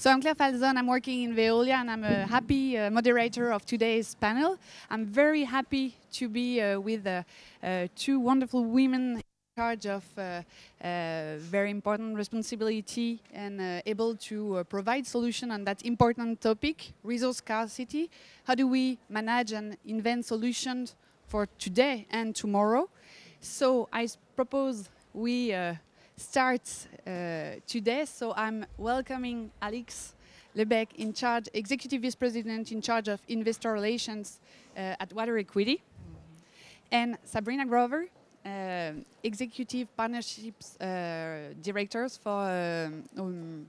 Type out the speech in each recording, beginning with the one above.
So I'm Claire Falzon, I'm working in Veolia and I'm a happy uh, moderator of today's panel. I'm very happy to be uh, with uh, uh two wonderful women in charge of uh, uh, very important responsibility and able to provide solution on that important topic, resource scarcity. How do we manage and invent solutions for today and tomorrow? So I propose we starts uh, today. So I'm welcoming Alix LeBec in charge, Executive Vice President in charge of Investor Relations uh, at Water Equity, mm -hmm. and Sabrina Grover, uh, Executive Partnerships uh, Directors for um, um,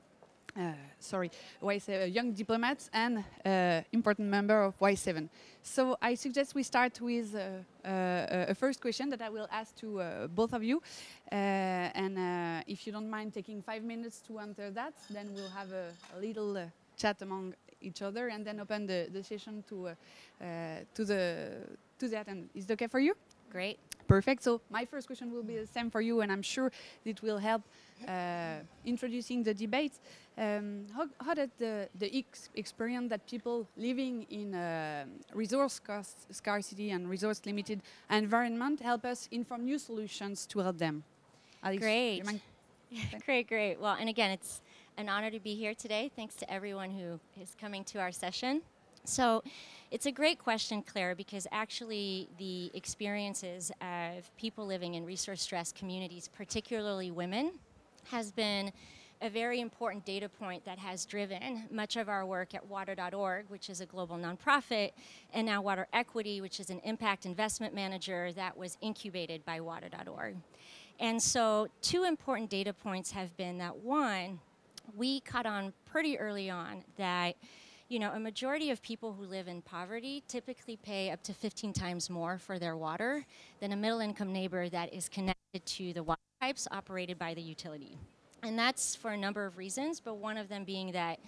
uh, sorry, Y7, uh, young diplomats and uh, important member of Y7. So I suggest we start with uh, uh, a first question that I will ask to uh, both of you. and if you don't mind taking five minutes to answer that, then we'll have a, a little chat among each other and then open the, the session to, to, the, to that. And is it okay for you? Great. Perfect. So my first question will be the same for you, and I'm sure it will help uh, introducing the debate. Um, how, how did the, the ex experience that people living in a resource scarcity and resource limited environment help us inform new solutions to help them? Alix, great. great, great. Well, and again, it's an honor to be here today. Thanks to everyone who is coming to our session. So it's a great question, Claire, because actually the experiences of people living in resource-stressed communities, particularly women, has been a very important data point that has driven much of our work at water.org, which is a global nonprofit, and now Water Equity, which is an impact investment manager that was incubated by water.org. And so two important data points have been that one, we caught on pretty early on that you know, a majority of people who live in poverty typically pay up to 15 times more for their water than a middle income neighbor that is connected to the water pipes operated by the utility. And that's for a number of reasons, but one of them being that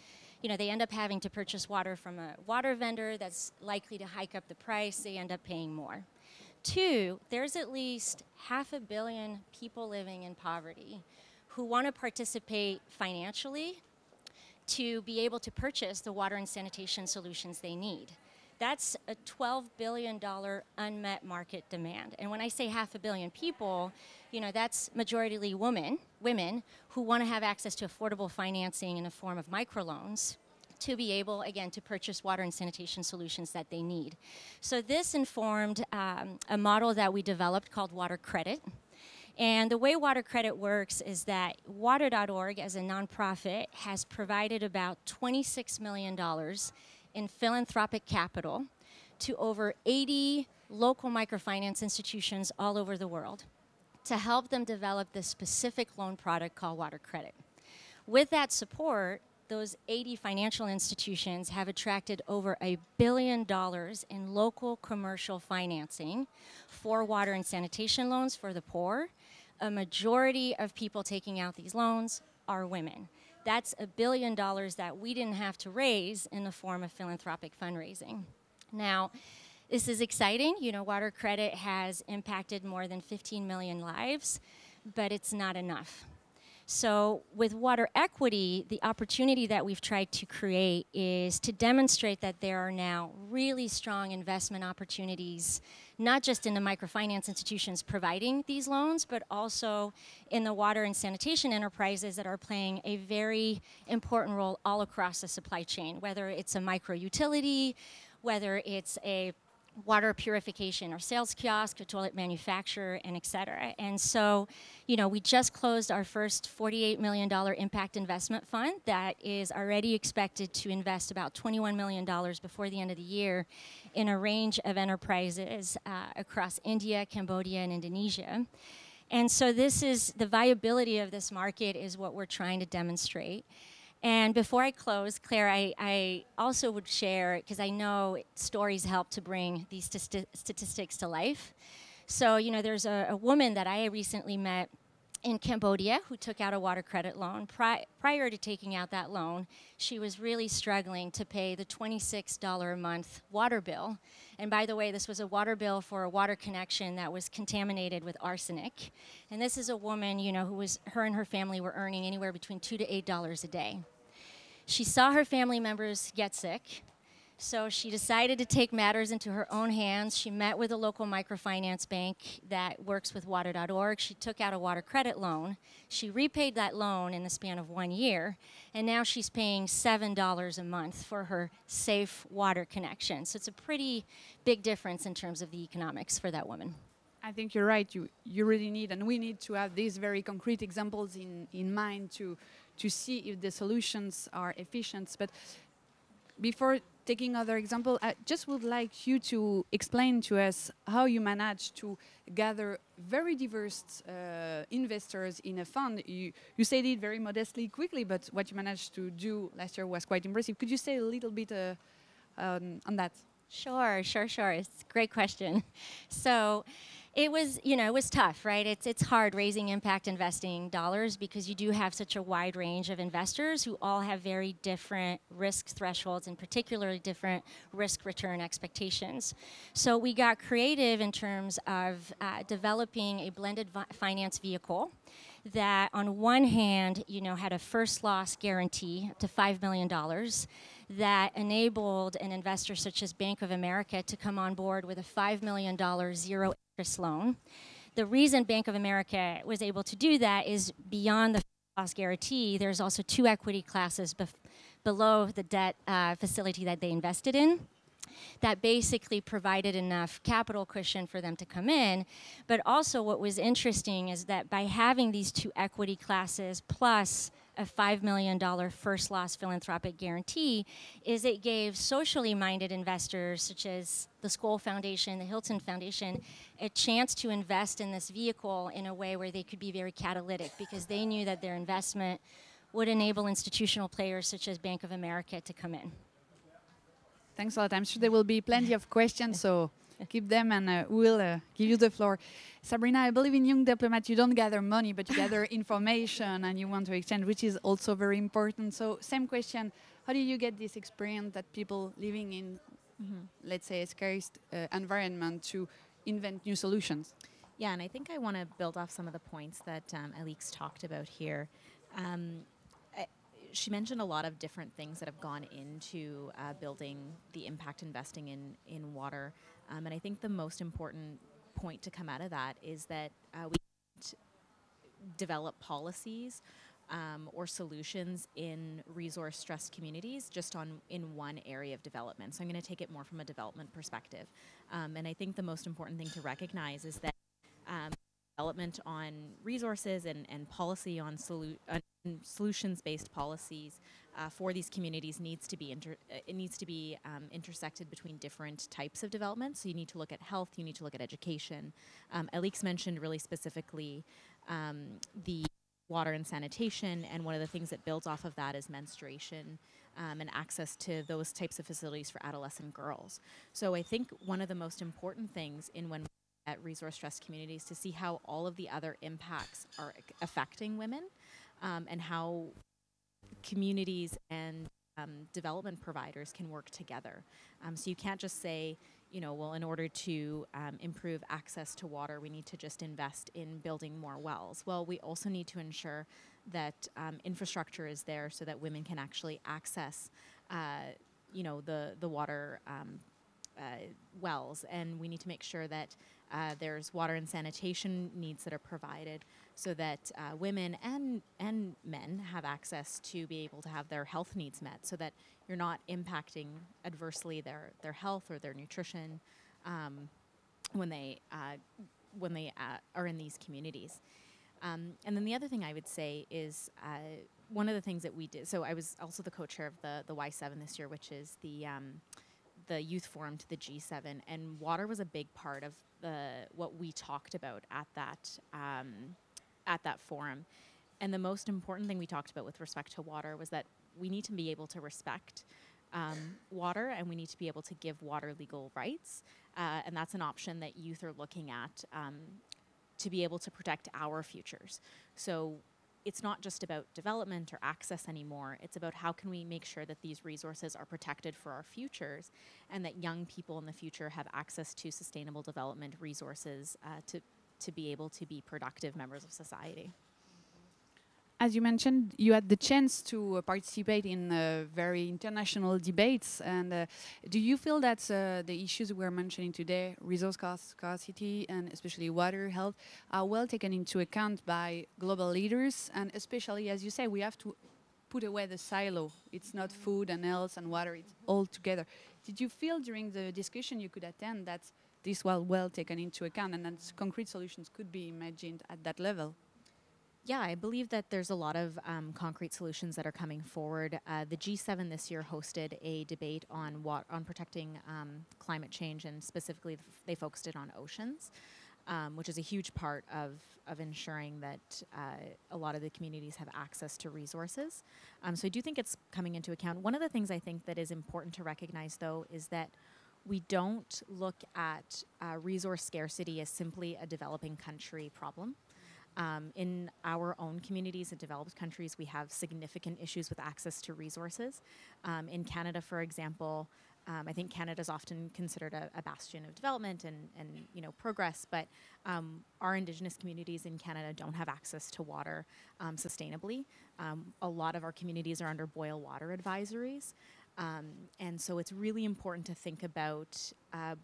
you know, they end up having to purchase water from a water vendor that's likely to hike up the price, they end up paying more. Two, there's at least half a billion people living in poverty who want to participate financially to be able to purchase the water and sanitation solutions they need. That's a $12 billion unmet market demand. And when I say half a billion people, you know, that's majoritarily women, women who want to have access to affordable financing in the form of microloans to be able, again, to purchase water and sanitation solutions that they need. So this informed um, a model that we developed called Water Credit. And the way Water Credit works is that water.org as a nonprofit has provided about $26 million in philanthropic capital to over 80 local microfinance institutions all over the world to help them develop this specific loan product called Water Credit. With that support, those 80 financial institutions have attracted over a billion dollars in local commercial financing for water and sanitation loans for the poor a majority of people taking out these loans are women. That's a billion dollars that we didn't have to raise in the form of philanthropic fundraising. Now, this is exciting. You know, Water Credit has impacted more than 15 million lives, but it's not enough. So with water equity, the opportunity that we've tried to create is to demonstrate that there are now really strong investment opportunities, not just in the microfinance institutions providing these loans, but also in the water and sanitation enterprises that are playing a very important role all across the supply chain, whether it's a micro utility, whether it's a water purification or sales kiosk, a toilet manufacturer, and et cetera. And so, you know, we just closed our first $48 million impact investment fund that is already expected to invest about $21 million before the end of the year in a range of enterprises uh, across India, Cambodia, and Indonesia. And so this is, the viability of this market is what we're trying to demonstrate. And before I close, Claire, I, I also would share, because I know stories help to bring these st statistics to life. So, you know, there's a, a, woman that I recently met in Cambodia who took out a water credit loan. Pri prior to taking out that loan, she was really struggling to pay the $26 a month water bill. And by the way, this was a water bill for a water connection that was contaminated with arsenic. And this is a woman, you know, who was, her and her family were earning anywhere between two to $8 a day she saw her family members get sick. So she decided to take matters into her own hands. She met with a local microfinance bank that works with water.org. She took out a water credit loan. She repaid that loan in the span of one year, and now she's paying $7 a month for her safe water connection. So it's a pretty big difference in terms of the economics for that woman. I think you're right. You, you really need, and we need to have these very concrete examples in, in mind to, to see if the solutions are efficient. But before taking other example, I just would like you to explain to us how you manage to gather very diverse uh, investors in a fund. You, you said it very modestly, quickly, but what you managed to do last year was quite impressive. Could you say a little bit uh, um, on that? Sure, sure, sure. It's a great question. So it was, you know, it was tough, right? It's it's hard raising impact investing dollars because you do have such a wide range of investors who all have very different risk thresholds and particularly different risk return expectations. So we got creative in terms of uh, developing a blended finance vehicle that on one hand, you know, had a first loss guarantee to $5 million that enabled an investor such as Bank of America to come on board with a $5 million zero interest loan. The reason Bank of America was able to do that is beyond the loss guarantee, there's also two equity classes below the debt uh, facility that they invested in that basically provided enough capital cushion for them to come in. But also, what was interesting is that by having these two equity classes plus a $5 million first loss philanthropic guarantee is it gave socially minded investors such as the Skoll Foundation, the Hilton Foundation, a chance to invest in this vehicle in a way where they could be very catalytic because they knew that their investment would enable institutional players such as Bank of America to come in. Thanks a lot. I'm sure there will be plenty of questions, so keep them and uh, we'll uh, give you the floor. Sabrina, I believe in Young Diplomat, you don't gather money, but you gather information and you want to exchange, which is also very important. So, same question how do you get this experience that people living in, mm -hmm. let's say, a scarce uh, environment to invent new solutions? Yeah, and I think I want to build off some of the points that um, Alix talked about here. Um, she mentioned a lot of different things that have gone into uh, building the impact investing in in water, um, and I think the most important point to come out of that is that uh, we develop policies um, or solutions in resource stressed communities just on in one area of development. So I'm going to take it more from a development perspective, um, and I think the most important thing to recognize is that. Um, development on resources and, and policy on, solu- on solutions-based policies uh, for these communities needs to be uh, it needs to be um, intersected between different types of development. So you need to look at health, you need to look at education. Um, Alix mentioned really specifically um, the water and sanitation, and one of the things that builds off of that is menstruation. Um, and access to those types of facilities for adolescent girls. So I think one of the most important things in when at resource stressed communities to see how all of the other impacts are affecting women um, and how communities and um, development providers can work together. Um, so you can't just say, you know, well, in order to um, improve access to water, we need to just invest in building more wells. Well, we also need to ensure that um, infrastructure is there so that women can actually access, uh, you know, the the water um, uh, wells, and we need to make sure that uh, there's water and sanitation needs that are provided so that uh, women and and men have access to be able to have their health needs met, so that you're not impacting adversely their their health or their nutrition um, when they uh, when they uh, are in these communities. Um, and then the other thing I would say is uh, one of the things that we did. So I was also the co-chair of the the Y7 this year, which is the um, the youth forum to the G7, and water was a big part of the what we talked about at that um, at that forum. And the most important thing we talked about with respect to water was that we need to be able to respect um, water and we need to be able to give water legal rights. Uh, and that's an option that youth are looking at um, to be able to protect our futures. So it's not just about development or access anymore. It's about how can we make sure that these resources are protected for our futures and that young people in the future have access to sustainable development resources uh, to, to be able to be productive members of society. As you mentioned, you had the chance to uh, participate in uh, very international debates. And uh, do you feel that uh, the issues we're mentioning today, resource scarcity and especially water health, are well taken into account by global leaders? And especially, as you say, we have to put away the silo. It's not food and health and water, it's all together. Did you feel during the discussion you could attend that this was well taken into account and that concrete solutions could be imagined at that level? Yeah, I believe that there's a lot of um, concrete solutions that are coming forward. Uh, the G7 this year hosted a debate on what on protecting um, climate change, and specifically, they focused it on oceans, um, which is a huge part of of ensuring that uh, a lot of the communities have access to resources. Um, so I do think it's coming into account. One of the things I think that is important to recognize, though, is that we don't look at uh, resource scarcity as simply a developing country problem. Um, in our own communities in developed countries, we have significant issues with access to resources. Um, in Canada, for example, um, I think Canada is often considered a, a, bastion of development and, and you know progress, but um, our Indigenous communities in Canada don't have access to water um, sustainably. Um, a lot of our communities are under boil water advisories, um, and so it's really important to think about uh,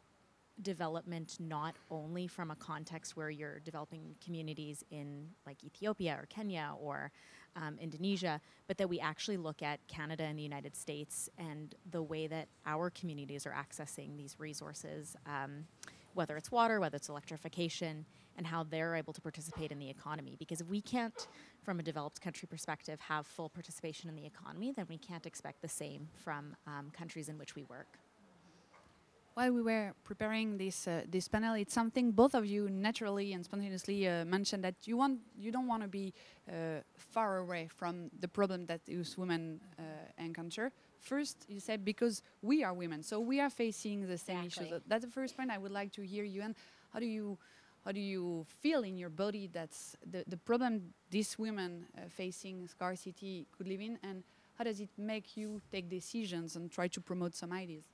development not only from a context where you're developing communities in like Ethiopia or Kenya or um, Indonesia, but that we actually look at Canada and the United States and the way that our communities are accessing these resources, um, whether it's water, whether it's electrification, and how they're able to participate in the economy. Because if we can't, from a developed country perspective, have full participation in the economy, then we can't expect the same from um, countries in which we work while we were preparing this uh, this panel, it's something both of you naturally and spontaneously uh, mentioned that you want you don't want to be uh, far away from the problem that these women uh, encounter. First, you said because we are women, so we are facing the same exactly. issues. That's the first point I would like to hear you. And how do you how do you feel in your body that's the the problem these women uh, facing scarcity could live in, and how does it make you take decisions and try to promote some ideas?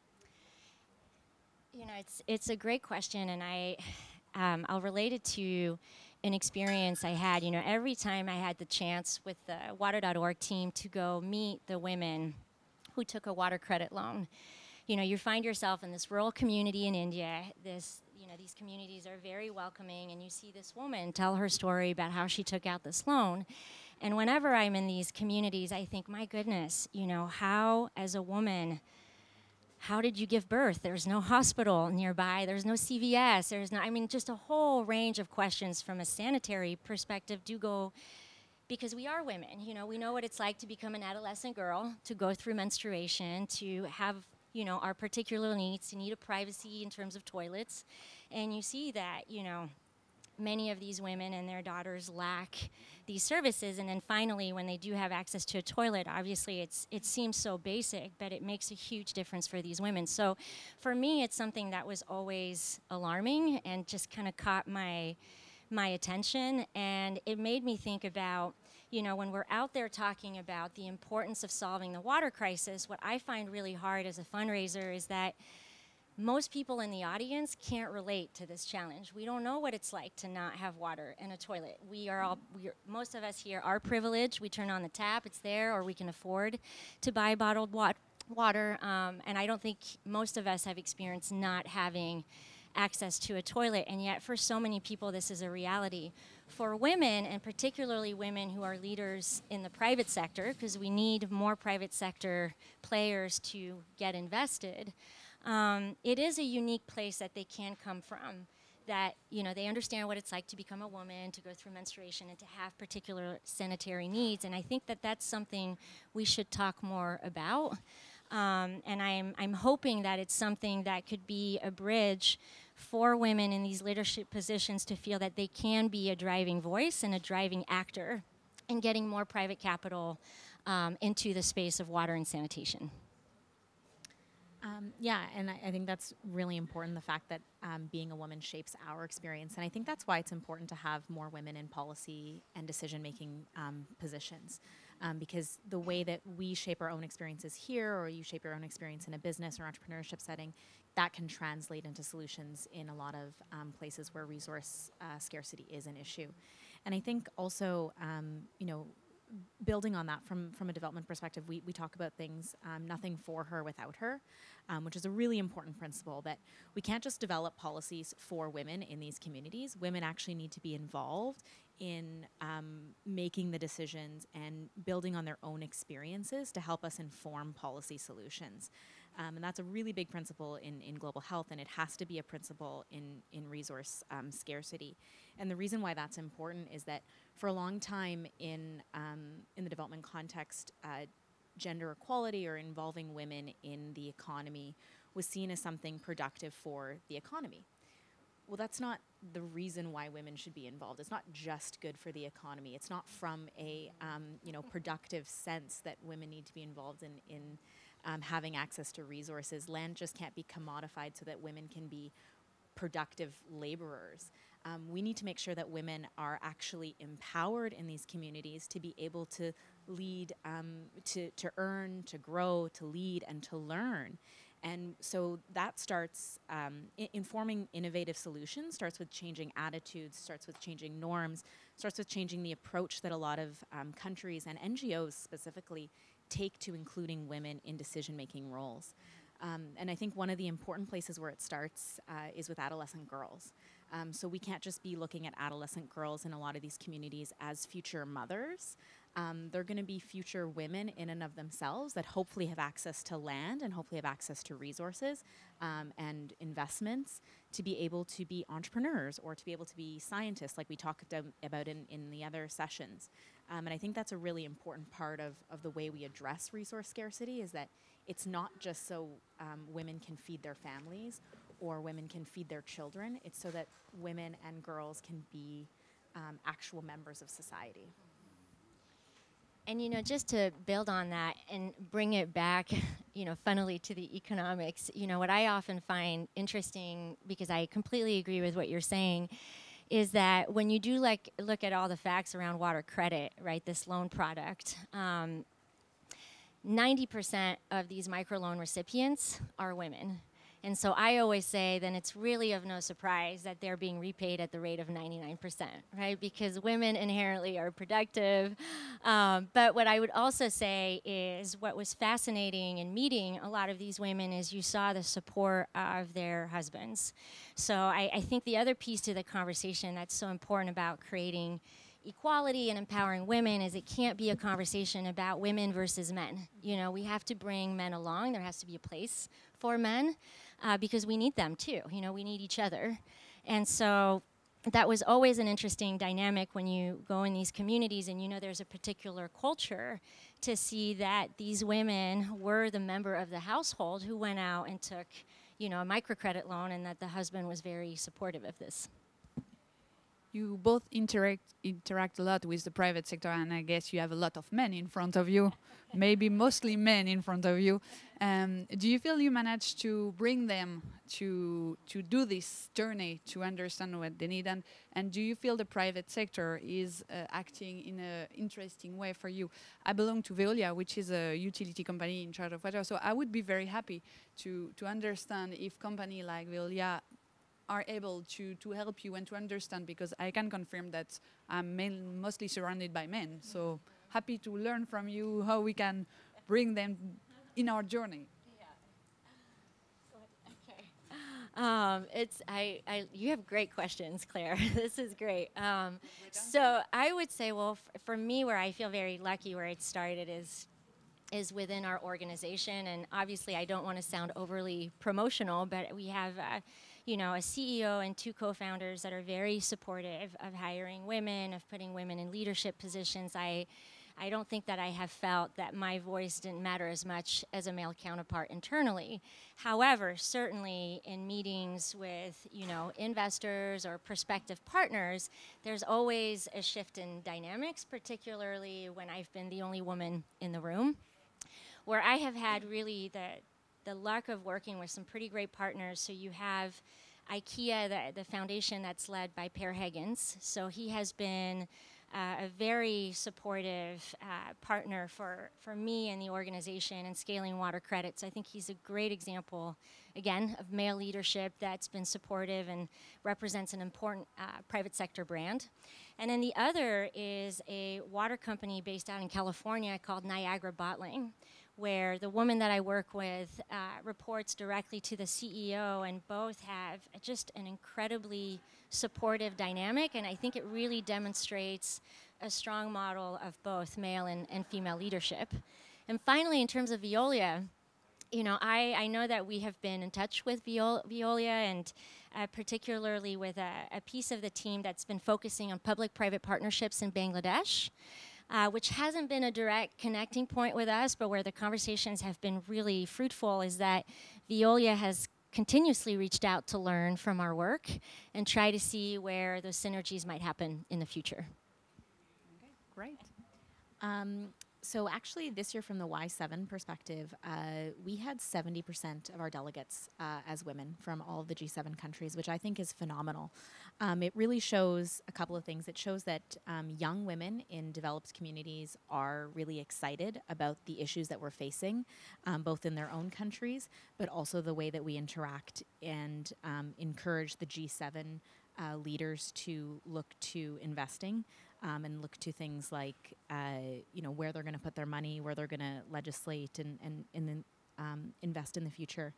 You know, it's it's a great question, and I um, I'll relate it to an experience I had. You know, every time I had the chance with the Water.org team to go meet the women who took a water credit loan, you know, you find yourself in this rural community in India. This you know, these communities are very welcoming, and you see this woman tell her story about how she took out this loan. And whenever I'm in these communities, I think, my goodness, you know, how as a woman how did you give birth? There's no hospital nearby. There's no CVS. There's no, I mean, just a whole range of questions from a sanitary perspective do go because we are women. You know, we know what it's like to become an adolescent girl, to go through menstruation, to have, you know, our particular needs, to need a privacy in terms of toilets. And you see that, you know, many of these women and their daughters lack these services. And then finally when they do have access to a toilet obviously it's it seems so basic but it makes a huge difference for these women. So for me it's something that was always alarming and just kind of caught my my attention. And it made me think about you know when we're out there talking about the importance of solving the water crisis what i find really hard as a fundraiser is that most people in the audience can't relate to this challenge. We don't know what it's like to not have water and a toilet. We are all, we are, most of us here are privileged. We turn on the tap, it's there, or we can afford to buy bottled wa- water. Um, and I don't think most of us have experienced not having access to a toilet. And yet, for so many people, this is a reality. For women, and particularly women who are leaders in the private sector, because we need more private sector players to get invested um, it is a unique place that they can come from. That you know they understand what it's like to become a woman, to go through menstruation, and to have particular sanitary needs. And I think that that's something we should talk more about. Um, and I'm I'm hoping that it's something that could be a bridge for women in these leadership positions to feel that they can be a driving voice and a driving actor in getting more private capital um, into the space of water and sanitation. Um, yeah, and I, I, think that's really important the fact that um, being a woman shapes our experience. And I think that's why it's important to have more women in policy and decision making um, positions. Um, because the way that we shape our own experiences here, or you shape your own experience in a business or entrepreneurship setting, that can translate into solutions in a lot of um, places where resource uh, scarcity is an issue. And I think also, um, you know, building on that from, from a development perspective, we, we talk about things, um, nothing for her without her, um, which is a really important principle that we can't just develop policies for women in these communities. Women actually need to be involved in um, making the decisions and building on their own experiences to help us inform policy solutions. Um, and that's a really big principle in, in global health, and it has to be a principle in, in resource um, scarcity. And the reason why that's important is that for a long time in, um, in the development context, uh, gender equality or involving women in the economy was seen as something productive for the economy. Well, that's not the reason why women should be involved. It's not just good for the economy. It's not from a um, you know productive sense that women need to be involved in in um, having access to resources. Land just can't be commodified so that women can be productive laborers. Um, we need to make sure that women are actually empowered in these communities to be able to lead, um, to, to earn, to grow, to lead, and to learn. And so that starts um, informing innovative solutions, starts with changing attitudes, starts with changing norms, starts with changing the approach that a lot of um, countries and NGOs specifically take to including women in decision making roles. Um, and I think one of the important places where it starts uh, is with adolescent girls. Um, so we can't just be looking at adolescent girls in a lot of these communities as future mothers. Um, they're going to be future women in and of themselves that hopefully have access to land and hopefully have access to resources um, and investments to be able to be entrepreneurs or to be able to be scientists, like we talked about in, in the other sessions. Um, and I think that's a really important part of, of the way we address resource scarcity is that it's not just so um, women can feed their families or women can feed their children, it's so that women and girls can be um, actual members of society. And you know, just to build on that and bring it back, you know, funnily to the economics, you know, what I often find interesting because I completely agree with what you're saying is that when you do like look at all the facts around water credit, right, this loan product, um, 90% of these microloan recipients are women. And so I always say then it's really of no surprise that they're being repaid at the rate of 99%, right? Because women inherently are productive. Um, but what I would also say is what was fascinating in meeting a lot of these women is you saw the support of their husbands. So I, I think the other piece to the conversation that's so important about creating equality and empowering women is it can't be a conversation about women versus men. You know, we have to bring men along. There has to be a place for men uh, because we need them too. You know, we need each other. And so that was always an interesting dynamic when you go in these communities and you know there's a particular culture to see that these women were the member of the household who went out and took you know a microcredit loan and that the husband was very supportive of this you both interact interact a lot with the private sector, and I guess you have a lot of men in front of you, maybe mostly men in front of you. Um, do you feel you managed to bring them to to do this journey to understand what they need, and and do you feel the private sector is uh, acting in an interesting way for you? I belong to Veolia, which is a utility company in charge of water, so I would be very happy to to understand if company like Veolia are able to, to help you and to understand because I can confirm that I'm main, mostly surrounded by men. So happy to learn from you how we can bring them in our journey. Um, it's I, I you have great questions, Claire. this is great. Um, so I would say, well, for me, where I feel very lucky, where it started is is within our organization, and obviously, I don't want to sound overly promotional, but we have. Uh, you know, a CEO and two co-founders that are very supportive of hiring women, of putting women in leadership positions. I, I don't think that I have felt that my voice didn't matter as much as a male counterpart internally. However, certainly in meetings with, you know, investors or prospective partners, there's always a shift in dynamics, particularly when I've been the only woman in the room, where I have had really the the luck of working with some pretty great partners. So you have IKEA, the, the foundation that's led by Per Heggenes. So he has been uh, a very supportive uh, partner for, for me and the organization and scaling water credits. I think he's a great example, again, of male leadership that's been supportive and represents an important uh, private sector brand. And then the other is a water company based out in California called Niagara Bottling, where the woman that I work with uh, reports directly to the CEO, and both have just an incredibly supportive dynamic. And I think it really demonstrates a strong model of both male and, and female leadership. And finally, in terms of Veolia, you know, I, I know that we have been in touch with Veol- Veolia and uh, particularly with a, a, piece of the team that's been focusing on public private partnerships in Bangladesh. Uh, which hasn't been a direct connecting point with us, but where the conversations have been really fruitful, is that Veolia has continuously reached out to learn from our work and try to see where those synergies might happen in the future. Okay, great. Um, so actually, this year from the Y7 perspective, uh, we had 70% of our delegates uh, as women from all of the G7 countries, which I think is phenomenal. Um, it really shows a couple of things. It shows that um, young women in developed communities are really excited about the issues that we're facing, um, both in their own countries, but also the way that we interact and um, encourage the G7 uh, leaders to look to investing um, and look to things like uh, you know where they're going to put their money, where they're going to legislate and and, and then, um, invest in the future.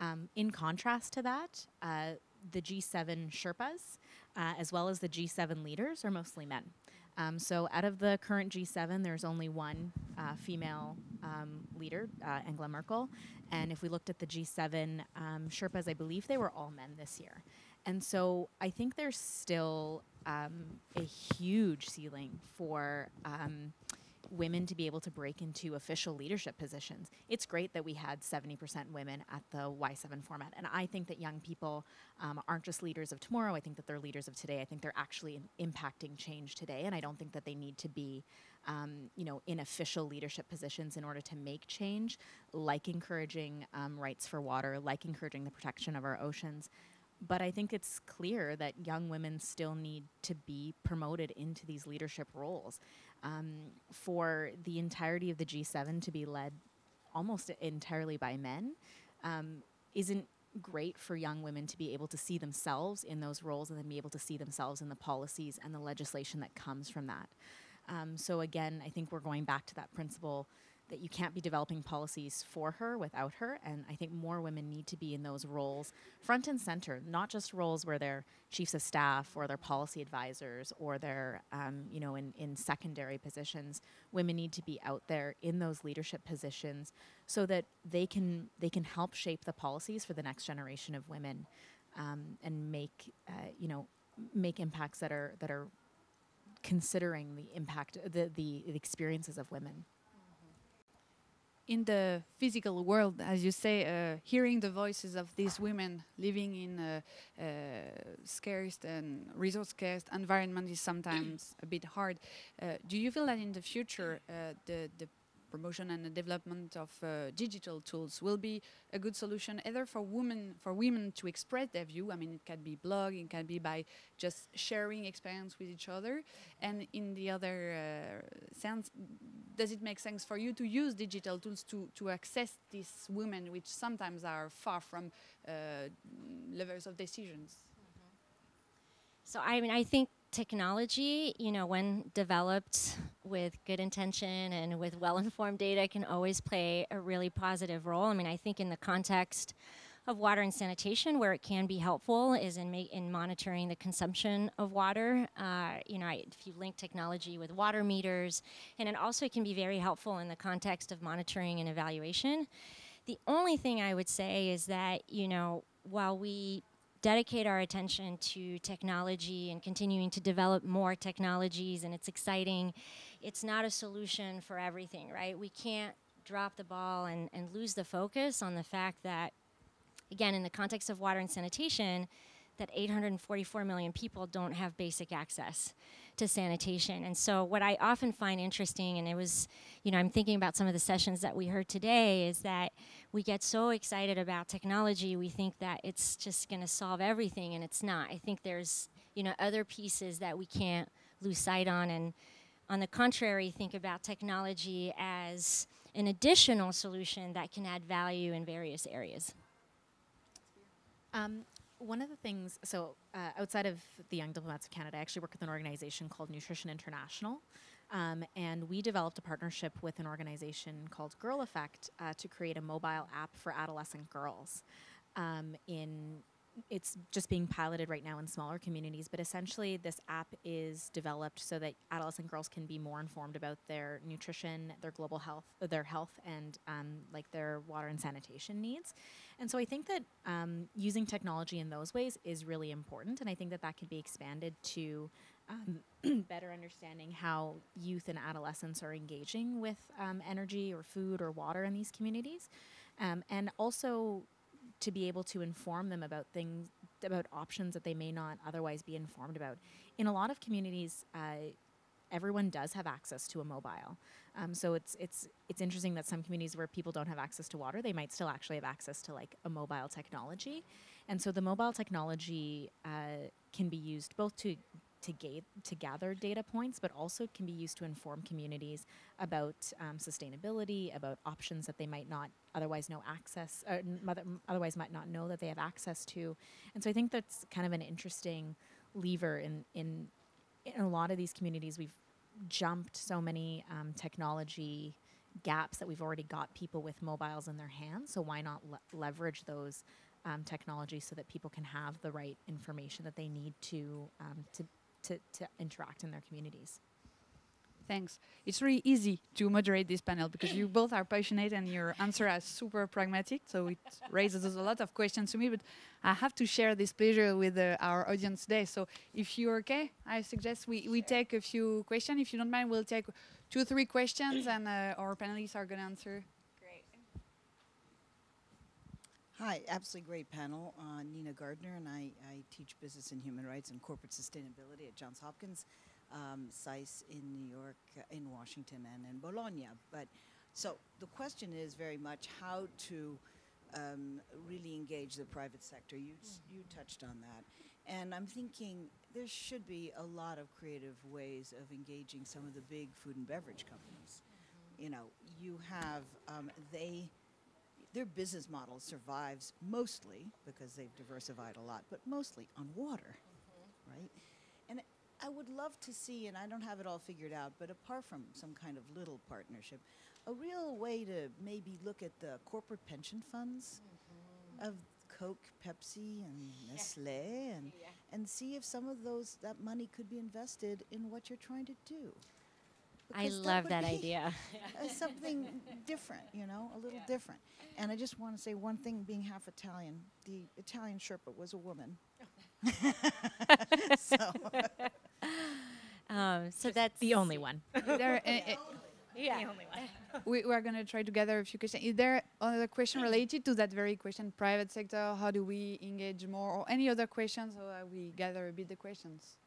Um, in contrast to that, uh, the G7 Sherpas, uh, as well as the G7 leaders, are mostly men. Um, so, out of the current G7, there's only one uh, female um, leader, uh, Angela Merkel. And if we looked at the G7 um, Sherpas, I believe they were all men this year. And so I think there's still um, a huge ceiling for um, women to be able to break into official leadership positions. It's great that we had 70% women at the Y7 format. And I think that young people um, aren't just leaders of tomorrow. I think that they're leaders of today. I think they're actually impacting change today. And I don't think that they need to be, um, you know, in official leadership positions in order to make change, like encouraging um, rights for water, like encouraging the protection of our oceans but I think it's clear that young women still need to be promoted into these leadership roles. Um, for the entirety of the G7 to be led almost entirely by men um, isn't great for young women to be able to see themselves in those roles and then be able to see themselves in the policies and the legislation that comes from that. Um, so, again, I think we're going back to that principle that you can't be developing policies for her without her. And I think more women need to be in those roles front and center, not just roles where they're chiefs of staff or they're policy advisors or they're, um, you know, in, in secondary positions. Women need to be out there in those leadership positions so that they can they can help shape the policies for the next generation of women um, and make, uh, you know, make impacts that are that are considering the impact the, the, the experiences of women in the physical world, as you say, uh, hearing the voices of these women living in a, a scarce and resource scarce environment is sometimes a bit hard. Uh, do you feel that in the future, uh, the the promotion and the development of uh, digital tools will be a good solution either for women for women to express their view. I mean, it can be blog, it can be by just sharing experience with each other, and in the other uh, sense, does it make sense for you to use digital tools to to access these women, which sometimes are far from uh, levels of decisions? Mm -hmm. So I mean, I think technology, you know, when developed with good intention and with well informed data, can always play a really positive role. I mean, I think in the context of water and sanitation, where it can be helpful is in, in monitoring the consumption of water. Uh, you know, I, if you link technology with water meters, and it also can be very helpful in the context of monitoring and evaluation. The only thing I would say is that, you know, while we dedicate our attention to technology and continuing to develop more technologies, and it's exciting. It's not a solution for everything, right? We can't drop the ball and, and lose the focus on the fact that, again, in the context of water and sanitation, that 844 million people don't have basic access to sanitation. And so, what I often find interesting, and it was, you know, I'm thinking about some of the sessions that we heard today, is that we get so excited about technology, we think that it's just going to solve everything, and it's not. I think there's, you know, other pieces that we can't lose sight on. And on the contrary, think about technology as an additional solution that can add value in various areas. Um, one of the things, so uh, outside of the Young Diplomats of Canada, I actually work with an organization called Nutrition International. Um, and we developed a partnership with an organization called Girl Effect uh, to create a mobile app for adolescent girls. Um, in it's just being piloted right now in smaller communities, but essentially this app is developed so that adolescent girls can be more informed about their nutrition, their global health, uh, their health, and um, like their water and sanitation needs. And so I think that um, using technology in those ways is really important, and I think that that can be expanded to um, better understanding how youth and adolescents are engaging with um, energy or food or water in these communities, um, and also to be able to inform them about things about options that they may not otherwise be informed about. In a lot of communities, uh, everyone does have access to a mobile. Um, so it's it's it's interesting that some communities where people don't have access to water, they might still actually have access to like a mobile technology, and so the mobile technology uh, can be used both to to, ga- to gather data points, but also can be used to inform communities about um, sustainability, about options that they might not otherwise know access, or otherwise might not know that they have access to. And so I think that's kind of an interesting lever in in in a lot of these communities. We've jumped so many um, technology gaps that we've already got people with mobiles in their hands. So why not le- leverage those um, technologies so that people can have the right information that they need to um, to to, to interact in their communities. Thanks. It's really easy to moderate this panel because you both are passionate and your answer is super pragmatic. So it raises a lot of questions to me, but I have to share this pleasure with uh, our audience today. So if you're okay, I suggest we, we take a few questions. If you don't mind, we'll take two, three questions and uh, our panelists are going to answer Hi, absolutely great panel. Uh, Nina Gardner, and I, I, teach business and human rights and corporate sustainability at Johns Hopkins, um, SAIS in New York, uh, in Washington, and in Bologna. But so the question is very much how to um, really engage the private sector. You mm-hmm. you touched on that, and I'm thinking there should be a lot of creative ways of engaging some of the big food and beverage companies. Mm-hmm. You know, you have um, they their business model survives mostly because they've diversified a lot, but mostly on water, mm-hmm. right? And I would love to see, and I don't have it all figured out, but apart from some kind of little partnership, a real way to maybe look at the corporate pension funds mm-hmm. of Coke, Pepsi, and Nestle, yeah. and yeah. and see if some of those that money could be invested in what you're trying to do. I love that, that idea. something different, you know, a little yeah. different. And I just want to say one thing being half Italian, the Italian Sherpa was a woman. so. Um, so that's the only one. there, uh, uh, yeah. The only one. we, we are going to try to gather a few questions. Is there another question related to that very question, private sector? How do we engage more? Or any other questions? So we gather a bit the questions.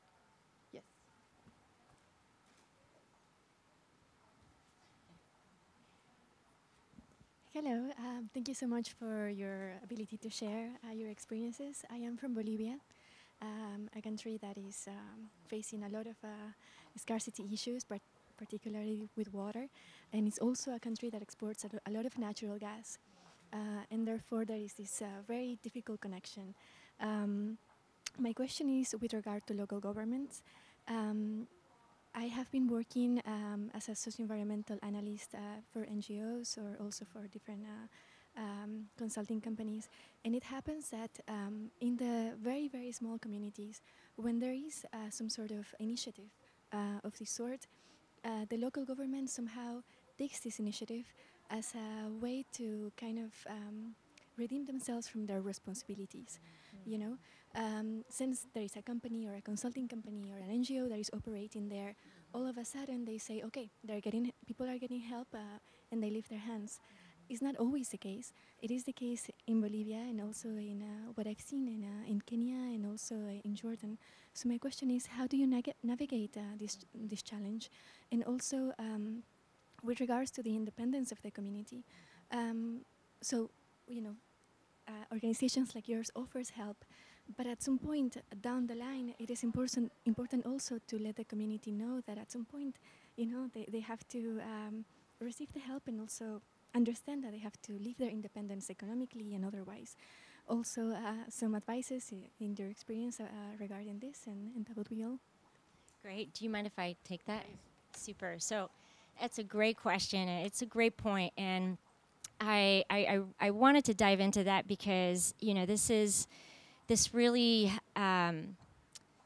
Hello, um, thank you so much for your ability to share uh, your experiences. I am from Bolivia, um, a country that is um, facing a lot of uh, scarcity issues, but particularly with water, and it's also a country that exports a, lot of natural gas, uh, and therefore there is this uh, very difficult connection. Um, my question is with regard to local governments. Um, I have been working um, as a socio-environmental analyst uh, for NGOs or also for different uh, um, consulting companies. And it happens that um, in the very, very small communities, when there is uh, some sort of initiative uh, of this sort, uh, the local government somehow takes this initiative as a way to kind of um, redeem themselves from their responsibilities, mm-hmm. you know? Um, since there is a company or a consulting company or an NGO that is operating there, all of a sudden they say, okay, they're getting people are getting help, uh, and they lift their hands. It's not always the case. It is the case in Bolivia and also in uh, what I've seen in uh, in Kenya and also in Jordan. So my question is, how do you navigate uh, this this challenge, and also um, with regards to the independence of the community? Um, so you know, uh, organizations like yours offers help but at some point down the line, it is important important also to let the community know that at some point, you know, they, they have to um, receive the help and also understand that they have to live their independence economically and otherwise. also uh, some advices in your experience regarding this, and, and that would be all. Great. Do you mind if I take that? Super. So, that's a great question. It's a great point, and I, I, I wanted to dive into that because you know this is this really um,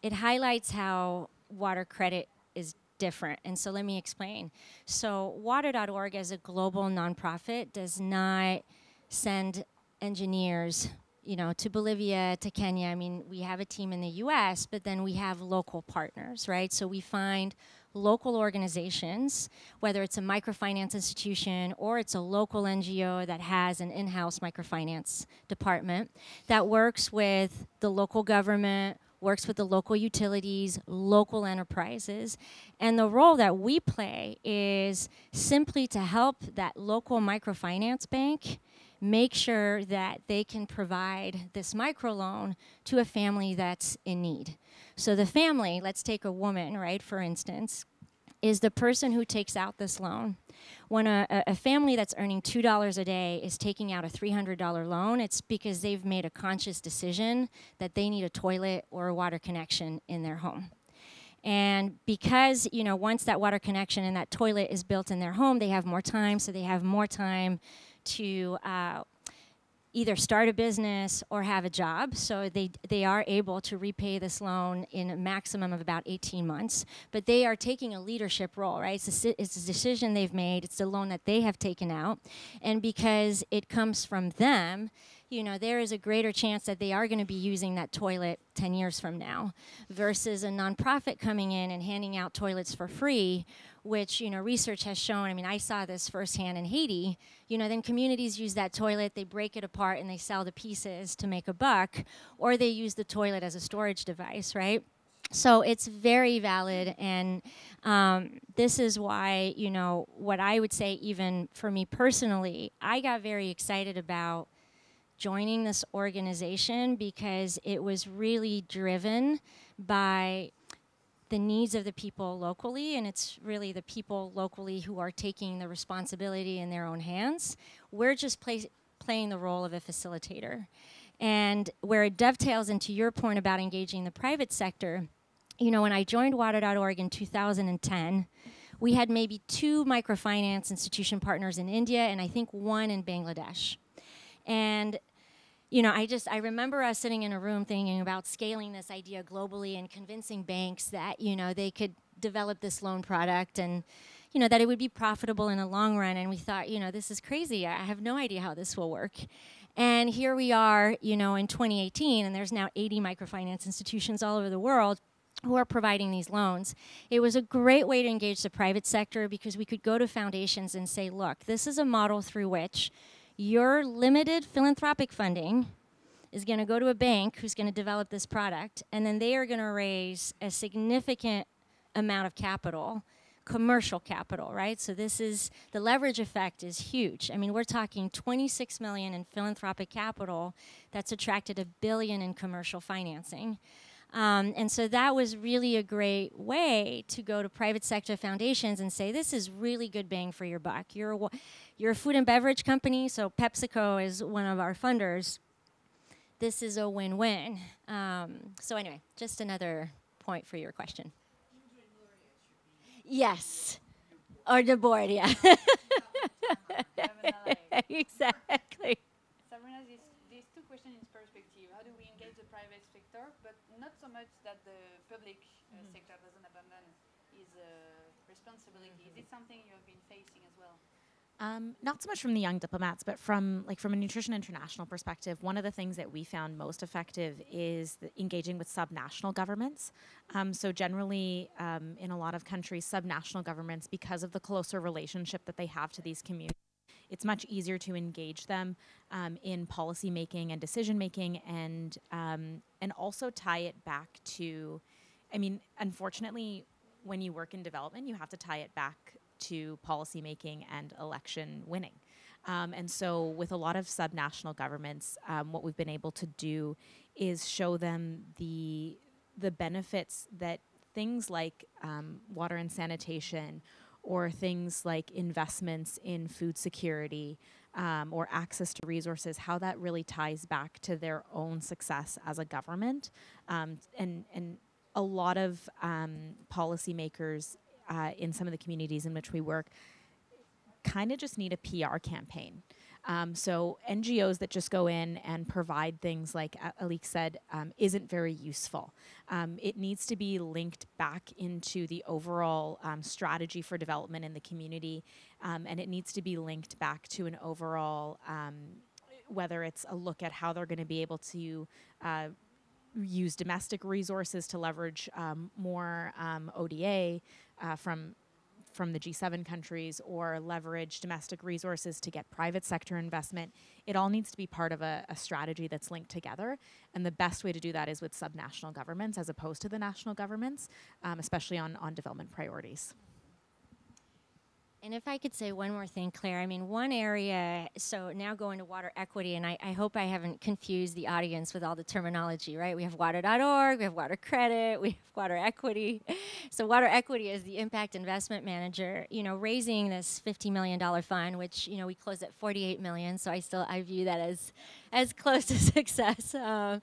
it highlights how water credit is different. And so let me explain. So water.org as a global nonprofit does not send engineers you know, to Bolivia, to Kenya. I mean, we have a team in the US, but then we have local partners, right? So we find local organizations, whether it's a microfinance institution or it's a local NGO that has an in house microfinance department that works with the local government, works with the local utilities, local enterprises. And the role that we play is simply to help that local microfinance bank make sure that they can provide this microloan to a family that's in need. So the family, let's take a woman, right, for instance, is the person who takes out this loan. When a, a family that's earning $2 a day is taking out a $300 loan, it's because they've made a conscious decision that they need a toilet or a water connection in their home. And because, you know, once that water connection and that toilet is built in their home, they have more time, so they have more time to uh, either start a business or have a job. So they, they are able to repay this loan in a maximum of about 18 months. But they are taking a leadership role, right? It's a, it's a decision they've made, it's a loan that they have taken out. And because it comes from them, you know, there is a greater chance that they are going to be using that toilet 10 years from now versus a nonprofit coming in and handing out toilets for free which you know research has shown i mean i saw this firsthand in haiti you know then communities use that toilet they break it apart and they sell the pieces to make a buck or they use the toilet as a storage device right? So it's very valid and um, this is why you know what i would say even for me personally i got very excited about joining this organization because it was really driven by the needs of the people locally, and it's really the people locally who are taking the responsibility in their own hands. We're just play, playing the role of a facilitator. And where it dovetails into your point about engaging the private sector, you know, when I joined water.org in 2010, we had maybe two microfinance institution partners in India and I think one in Bangladesh. And you know, I just I remember us sitting in a room thinking about scaling this idea globally and convincing banks that you know they could develop this loan product and you know that it would be profitable in the long run. And we thought, you know, this is crazy. I have no idea how this will work. And here we are, you know, in 2018, and there's now 80 microfinance institutions all over the world who are providing these loans. It was a great way to engage the private sector because we could go to foundations and say, look, this is a model through which your limited philanthropic funding is going to go to a bank who's going to develop this product, and then they are going to raise a significant amount of capital, commercial capital, right? So this is the leverage effect is huge. I mean, we're talking 26 million in philanthropic capital that's attracted a billion in commercial financing. Um, and so that was really a great way to go to private sector foundations and say, this is really good bang for your buck. You're a, you're a food and beverage company, so PepsiCo is one of our funders. This is a win win. Um, so, anyway, just another point for your question. Yes. Or the board, yeah. exactly. Sabrina, these, these two questions in perspective. How do we engage the private sector, but not so much that the public uh, mm-hmm. sector doesn't abandon his uh, responsibility. Mm-hmm. Is it something you have been facing as well? Um, not so much from the young diplomats, but from like from a Nutrition International perspective, one of the things that we found most effective is engaging with subnational governments. Um, so generally, um, in a lot of countries, subnational governments, because of the closer relationship that they have to these communities, it's much easier to engage them um, in policy making and decision making, and um, and also tie it back to. I mean, unfortunately, when you work in development, you have to tie it back to policymaking and election winning. Um, and so, with a lot of subnational governments, um, what we've been able to do is show them the the benefits that things like um, water and sanitation, or things like investments in food security, um, or access to resources, how that really ties back to their own success as a government. Um, and, and a lot of um, policymakers uh, in some of the communities in which we work kind of just need a PR campaign. Um, so NGOs that just go in and provide things like Alix said um, isn't very useful. Um, it needs to be linked back into the overall um, strategy for development in the community, um, and it needs to be linked back to an overall, um, whether it's a look at how they're going to be able to. Uh, use domestic resources to leverage more ODA uh, from from the G7 countries or leverage domestic resources to get private sector investment. It all needs to be part of a, a, strategy that's linked together. And the best way to do that is with subnational governments as opposed to the national governments, um, especially on, on development priorities. And if I could say one more thing, Claire, I mean, one area, so now going to water equity, and I, I, hope I haven't confused the audience with all the terminology, right? We have water.org, we have water credit, we have water equity. So, water equity is the impact investment manager, you know, raising this $50 million fund, which, you know, we closed at 48 million. So, I still, I view that as, as close to success. Um,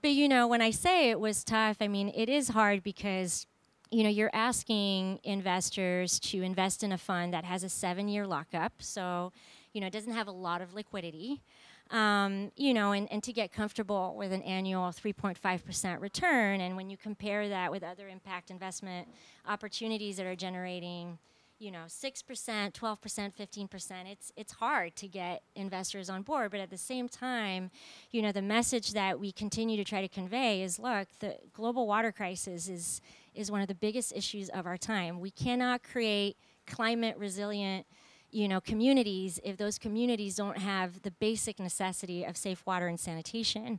but, you know, when I say it was tough, I mean, it is hard because you know, you're asking investors to invest in a fund that has a seven-year lockup, so you know, it doesn't have a lot of liquidity. Um, you know, and, and to get comfortable with an annual 3.5% return. And when you compare that with other impact investment opportunities that are generating, you know, 6%, 12%, 15%, it's, it's hard to get investors on board. But at the same time, you know, the message that we continue to try to convey is look, the global water crisis is is one of the biggest issues of our time. We cannot create climate resilient you know, communities if those communities don't have the basic necessity of safe water and sanitation.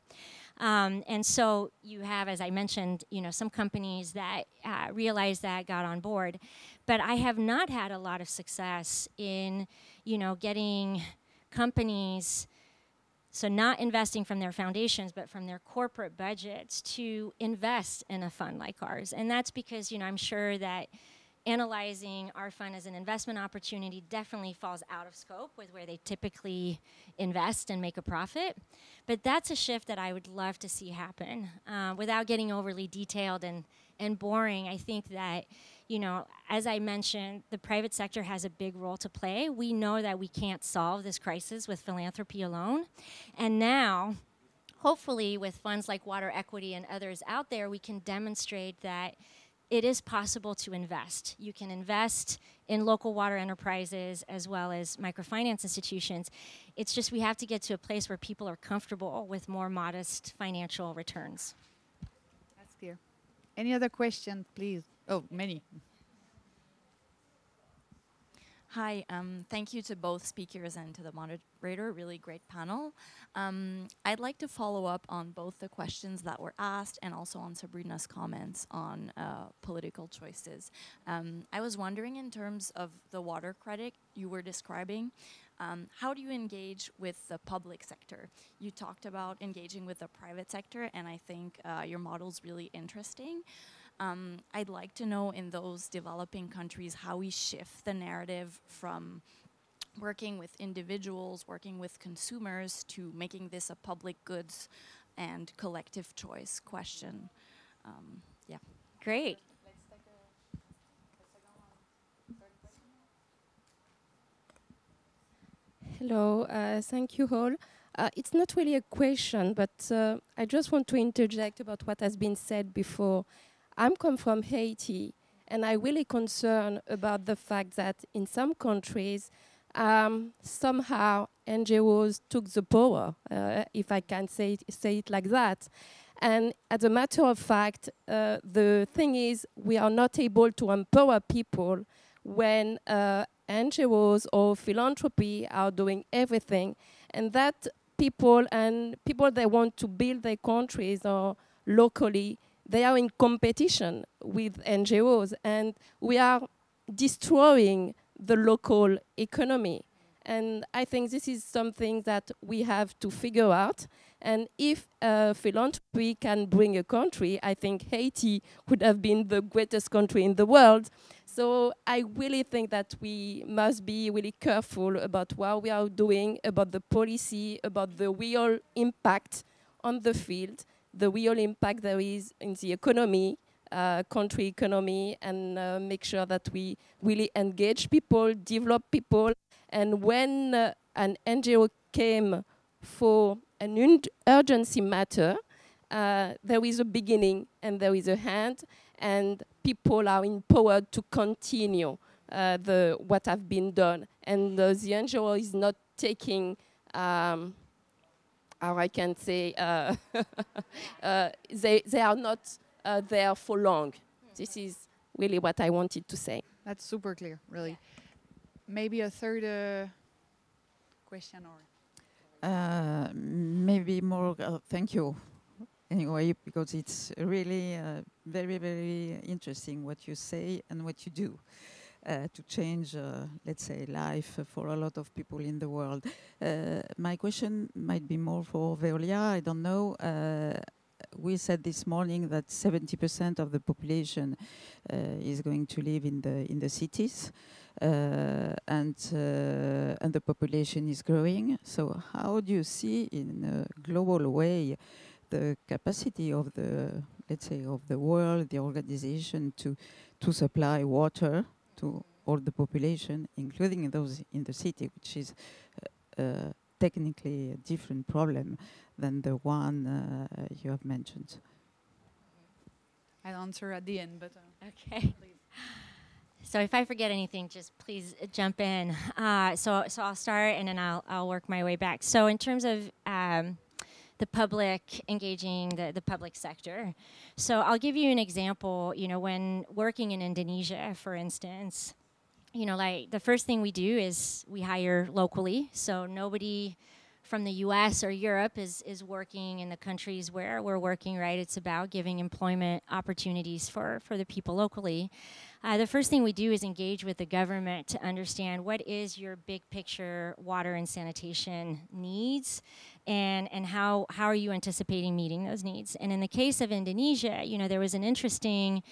Um, and so you have, as I mentioned, you know, some companies that uh, realized that got on board, but I have not had a lot of success in, you know, getting companies so, not investing from their foundations, but from their corporate budgets to invest in a fund like ours. And that's because, you know, I'm sure that analyzing our fund as an investment opportunity definitely falls out of scope with where they typically invest and make a profit. But that's a shift that I would love to see happen. Uh, without getting overly detailed and, and boring, I think that you know, as I mentioned, the private sector has a big role to play. We know that we can't solve this crisis with philanthropy alone. And now, hopefully, with funds like Water Equity and others out there, we can demonstrate that it is possible to invest. You can invest in local water enterprises as well as microfinance institutions. It's just we have to get to a place where people are comfortable with more modest financial returns. That's clear. Any other questions, please? Oh, many. Hi, um, thank you to both speakers and to the moderator, really great panel. Um, I'd like to follow up on both the questions that were asked and also on Sabrina's comments on uh, political choices. Um, I was wondering in terms of the water credit you were describing, um, how do you engage with the public sector? You talked about engaging with the private sector and I think uh, your model is really interesting. Um, I'd like to know in those developing countries how we shift the narrative from working with individuals, working with consumers, to making this a public goods and collective choice question. Um, yeah. Great. Hello, uh, thank you all. Uh, it's not really a question, but uh, I just want to interject about what has been said before. I'm come from Haiti, and I'm really concerned about the fact that in some countries, um, somehow NGOs took the power, uh, if I can say it, say it like that. And as a matter of fact, uh, the thing is, we are not able to empower people when uh, NGOs or philanthropy are doing everything, and that people and people that want to build their countries or locally they are in competition with NGOs, and we are destroying the local economy. And I think this is something that we have to figure out. And if uh, philanthropy can bring a country, I think Haiti would have been the greatest country in the world. So I really think that we must be really careful about what we are doing, about the policy, about the real impact on the field, the real impact there is in the economy, uh, country economy, and uh, make sure that we really engage people, develop people. And when uh, an NGO came for an urgency matter, uh, there is a beginning and there is a hand, and people are empowered to continue uh, the what have been done. And uh, the NGO is not taking, um, how I can say, uh, uh, they, they are not uh, there for long. This is really what I wanted to say. That's super clear, really. Maybe a third question or? maybe more, thank you anyway, because it's really uh, very, very interesting what you say and what you do uh, to change, uh, let's say, life for a lot of people in the world. Uh, my question might be more for Veolia, I don't know. Uh, we said this morning that 70% of the population is going to live in the in the cities, and and the population is growing. So how do you see, in a global way, the capacity of the, let's say, of the world, the organization to, to supply water to all the population, including those in the city, which is uh, uh, technically a different problem than the one uh, you have mentioned. I'll answer at the end, but uh, okay. So if I forget anything, just please jump in. Uh, so so I'll start and then I'll I'll work my way back. So in terms of um, the public engaging the, the public sector. So I'll give you an example, you know, when working in Indonesia, for instance, you know, like the first thing we do is we hire locally. So nobody from the US or Europe is, is working in the countries where we're working, right? It's about giving employment opportunities for, for the people locally. Uh, the first thing we do is engage with the government to understand what is your big picture water and sanitation needs and, and how, how are you anticipating meeting those needs. And in the case of Indonesia, you know, there was an interesting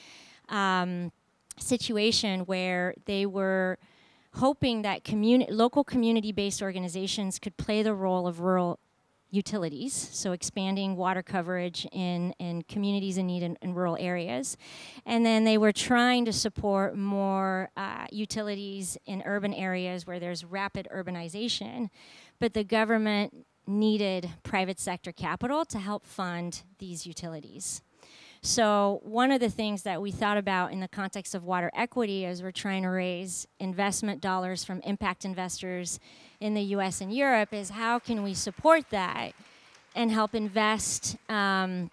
um, situation where they were hoping that communi- local community-based organizations could play the role of rural utilities, so expanding water coverage in, in communities in need in, in rural areas. And then they were trying to support more uh, utilities in urban areas where there's rapid urbanization, but the government needed private sector capital to help fund these utilities. So one of the things that we thought about in the context of water equity as we're trying to raise investment dollars from impact investors in the US and Europe is how can we support that and help invest um,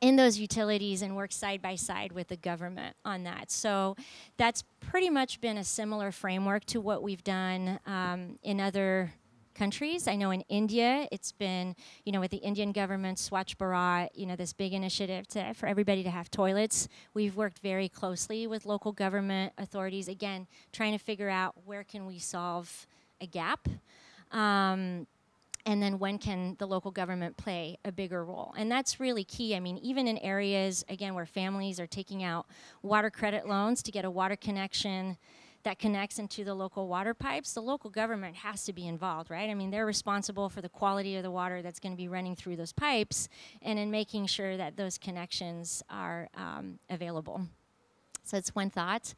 in those utilities and work side by side with the government on that. So that's pretty much been a similar framework to what we've done um, in other countries. I know in India, it's been, you know, with the Indian government, Swachh Bharat, you know, this big initiative to, for everybody to have toilets. We've worked very closely with local government authorities, again, trying to figure out where can we solve a gap. Um, and then when can the local government play a bigger role and that's really key i mean even in areas again where families are taking out water credit loans to get a water connection that connects into the local water pipes, the local government has to be involved, right? I mean, they're responsible for the quality of the water that's going to be running through those pipes and in making sure that those connections are um, available. So that's one thought.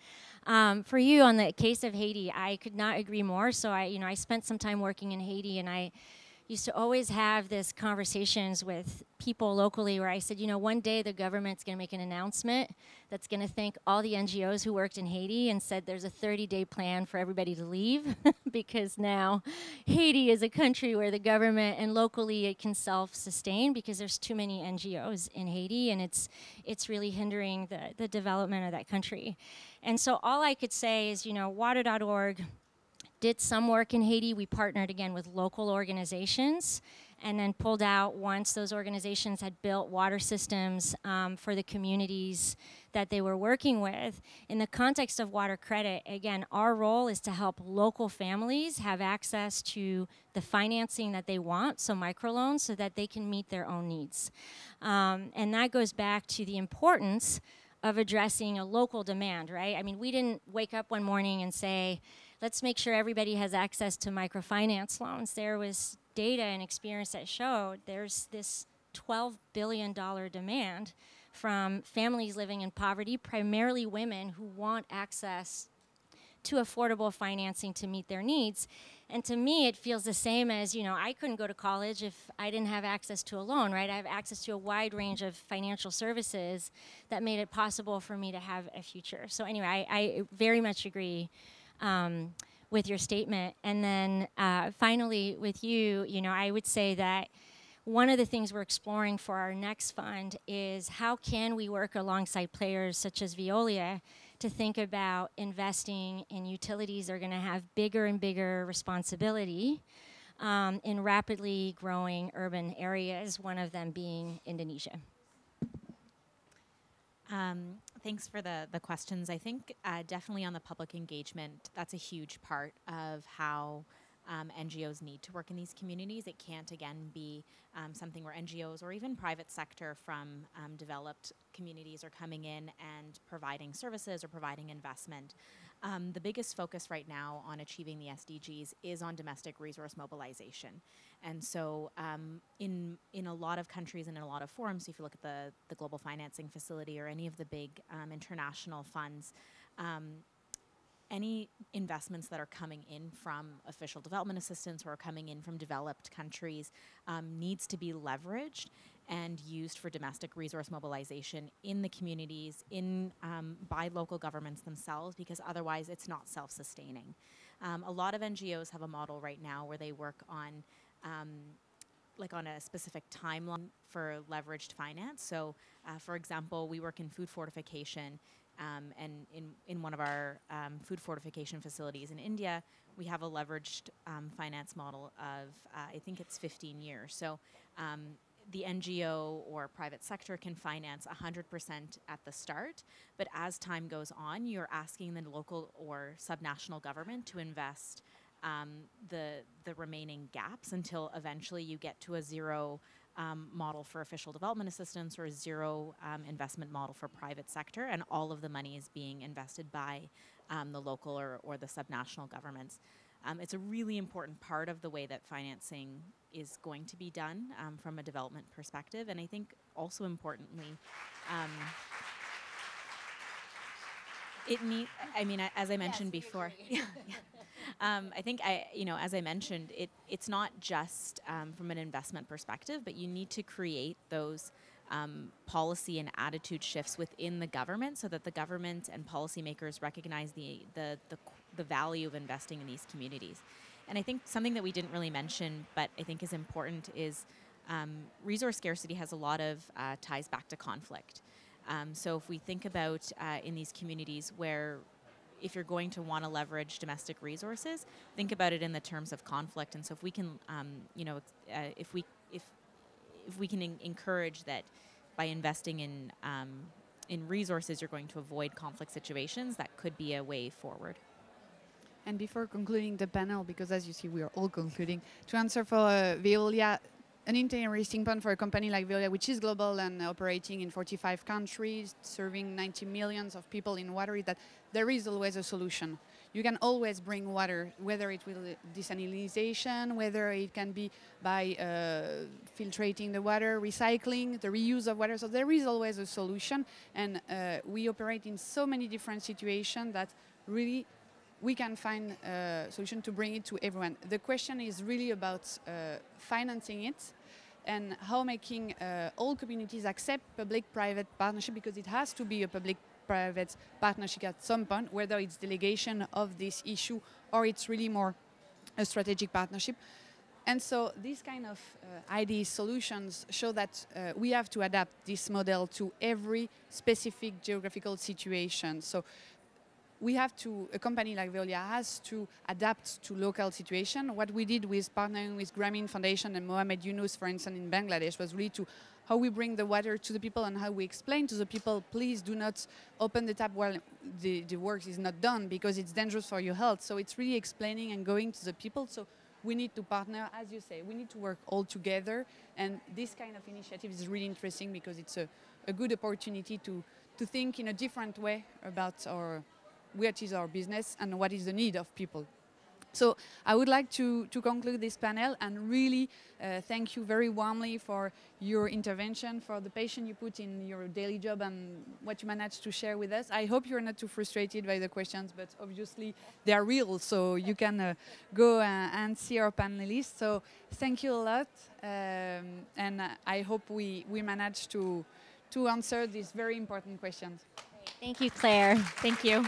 Um, for you on the case of Haiti, I could not agree more. So I, you know, I spent some time working in Haiti, and I used to always have this conversations with people locally where I said, you know, one day the government's going to make an announcement that's going to thank all the NGOs who worked in Haiti and said there's a 30-day plan for everybody to leave because now Haiti is a country where the government and locally it can self-sustain because there's too many NGOs in Haiti and it's it's really hindering the the development of that country. And so all I could say is, you know, water.org did some work in Haiti. We partnered again with local organizations and then pulled out once those organizations had built water systems um, for the communities that they were working with. In the context of water credit, again, our role is to help local families have access to the financing that they want, so microloans, so that they can meet their own needs. Um, and that goes back to the importance of addressing a local demand, right? I mean, we didn't wake up one morning and say, let's make sure everybody has access to microfinance loans. There was data and experience that showed there's this $12 billion demand from families living in poverty, primarily women who want access to affordable financing to meet their needs. And to me, it feels the same as, you know, I couldn't go to college if I didn't have access to a loan, right? I have access to a wide range of financial services that made it possible for me to have a future. So, anyway, I, I very much agree um, with your statement. And then uh, finally, with you, you know, I would say that one of the things we're exploring for our next fund is how can we work alongside players such as Veolia to think about investing in utilities that are going to have bigger and bigger responsibility um, in rapidly growing urban areas, one of them being Indonesia. Um, thanks for the, the questions. I think uh, definitely on the public engagement, that's a huge part of how um, NGOs need to work in these communities. It can't, again, be um, something where NGOs or even private sector from um, developed communities are coming in and providing services or providing investment. Um, the biggest focus right now on achieving the SDGs is on domestic resource mobilization. And so, um, in, in a lot of countries and in a lot of forums, if you look at the, the Global Financing Facility or any of the big um, international funds, any investments that are coming in from official development assistance or coming in from developed countries um, needs to be leveraged and used for domestic resource mobilization in the communities, in um, by local governments themselves, because otherwise it's not self-sustaining. Um, a lot of NGOs have a model right now where they work on um, like on a specific timeline for leveraged finance. So, uh, for example, we work in food fortification um, and in, in one of our um, food fortification facilities in India, we have a leveraged um, finance model of, uh, I think it's 15 years. So um, the NGO or private sector can finance 100% at the start, but as time goes on, you're asking the local or subnational government to invest um, the, the remaining gaps until eventually you get to a zero um, model for official development assistance or a zero um, investment model for private sector, and all of the money is being invested by um, the local or, or the subnational governments. Um, it's a really important part of the way that financing is going to be done um, from a development perspective, and I think also importantly, um, it need. I mean, as I mentioned yes, before, um, I think I, you know, as I mentioned, it it's not just um, from an investment perspective, but you need to create those um, policy and attitude shifts within the government, so that the government and policymakers recognize the the the, the value of investing in these communities. And I think something that we didn't really mention, but I think is important, is um, resource scarcity has a lot of uh, ties back to conflict. Um, so if we think about uh, in these communities where if you're going to want to leverage domestic resources, think about it in the terms of conflict. And so if we can, um, you know, uh, if we if if we can encourage that by investing in um, in resources, you're going to avoid conflict situations. That could be a way forward. And before concluding the panel, because as you see, we are all concluding, to answer for uh, Veolia, an interesting point for a company like Veolia, which is global and operating in 45 countries, serving 90 millions of people in water, is that there is always a solution. You can always bring water, whether it will desalination, whether it can be by uh, filtrating the water, recycling, the reuse of water. So there is always a solution, and uh, we operate in so many different situations that really we can find a solution to bring it to everyone. The question is really about uh, financing it and how making uh, all communities accept public-private partnership because it has to be a public-private partnership at some point, whether it's delegation of this issue or it's really more a strategic partnership. And so these kind of uh, ideas, solutions show that uh, we have to adapt this model to every specific geographical situation. So we have to, a company like Veolia has to adapt to local situation. What we did with partnering with Grameen Foundation and Mohamed Yunus, for instance, in Bangladesh, was really to how we bring the water to the people and how we explain to the people, please do not open the tap while the, the work is not done because it's dangerous for your health. So it's really explaining and going to the people. So we need to partner, as you say, we need to work all together. And this kind of initiative is really interesting because it's a, a good opportunity to, to to think in a different way about our what is our business and what is the need of people. So I would like to, to conclude this panel and really uh, thank you very warmly for your intervention, for the passion you put in your daily job and what you managed to share with us. I hope you're not too frustrated by the questions, but obviously they are real, so you can uh, go uh, and see our panelists. So thank you a lot, um, and I hope we, we managed to, to answer these very important questions. Thank you, Claire. Thank you.